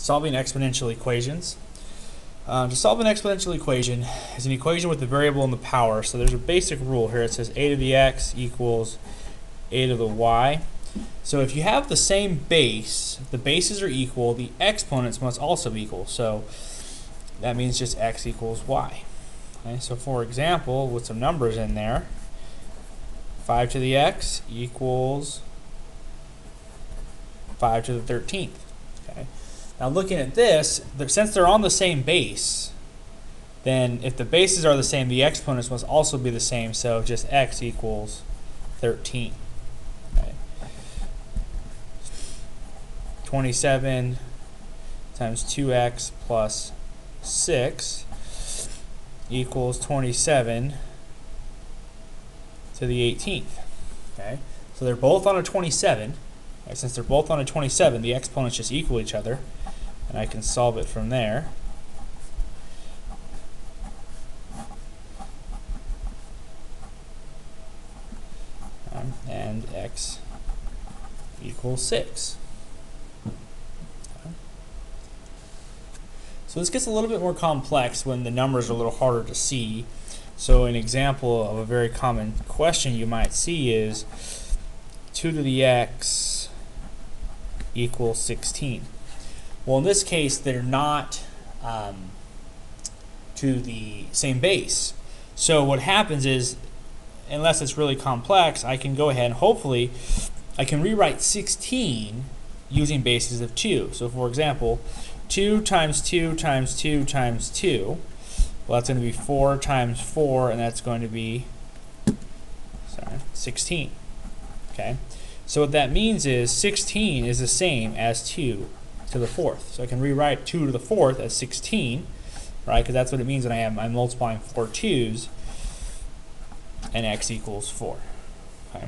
solving exponential equations. Uh, to solve an exponential equation is an equation with the variable and the power. So there's a basic rule here. It says a to the x equals a to the y. So if you have the same base, the bases are equal, the exponents must also be equal. So that means just x equals y. Okay, so for example, with some numbers in there, 5 to the x equals 5 to the 13th. Okay. Now looking at this, since they're on the same base, then if the bases are the same, the exponents must also be the same, so just x equals 13. Okay. 27 times 2x plus 6 equals 27 to the 18th. Okay, so they're both on a 27. Right, since they're both on a 27, the exponents just equal each other, and I can solve it from there. Um, and x equals 6. So this gets a little bit more complex when the numbers are a little harder to see. So an example of a very common question you might see is 2 to the x equals 16. Well, in this case, they're not um, to the same base. So what happens is, unless it's really complex, I can go ahead and hopefully I can rewrite 16 using bases of 2. So for example, 2 times 2 times 2 times 2. Well, that's going to be 4 times 4, and that's going to be sorry, 16. Okay? So what that means is 16 is the same as 2 to the fourth. So I can rewrite 2 to the fourth as 16, right? Because that's what it means when I am I'm multiplying four twos, and x equals 4. Okay?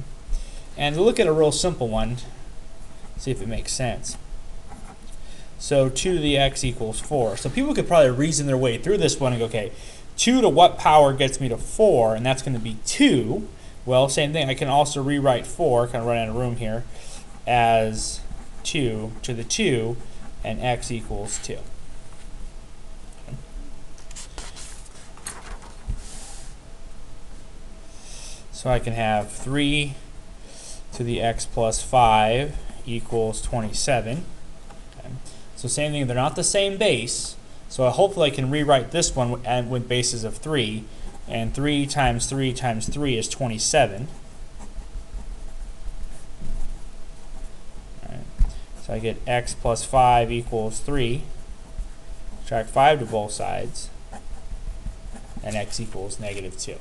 And look at a real simple one, see if it makes sense. So 2 to the x equals 4. So people could probably reason their way through this one and go, okay, 2 to what power gets me to 4? And that's going to be 2. Well, same thing. I can also rewrite 4, kind of run out of room here, as 2 to the 2, and x equals 2. So I can have 3 to the x plus 5 equals 27. So same thing, they're not the same base. So hopefully I can rewrite this one with bases of 3. And 3 times 3 times 3 is 27. So I get x plus 5 equals 3. Subtract 5 to both sides. And x equals negative 2.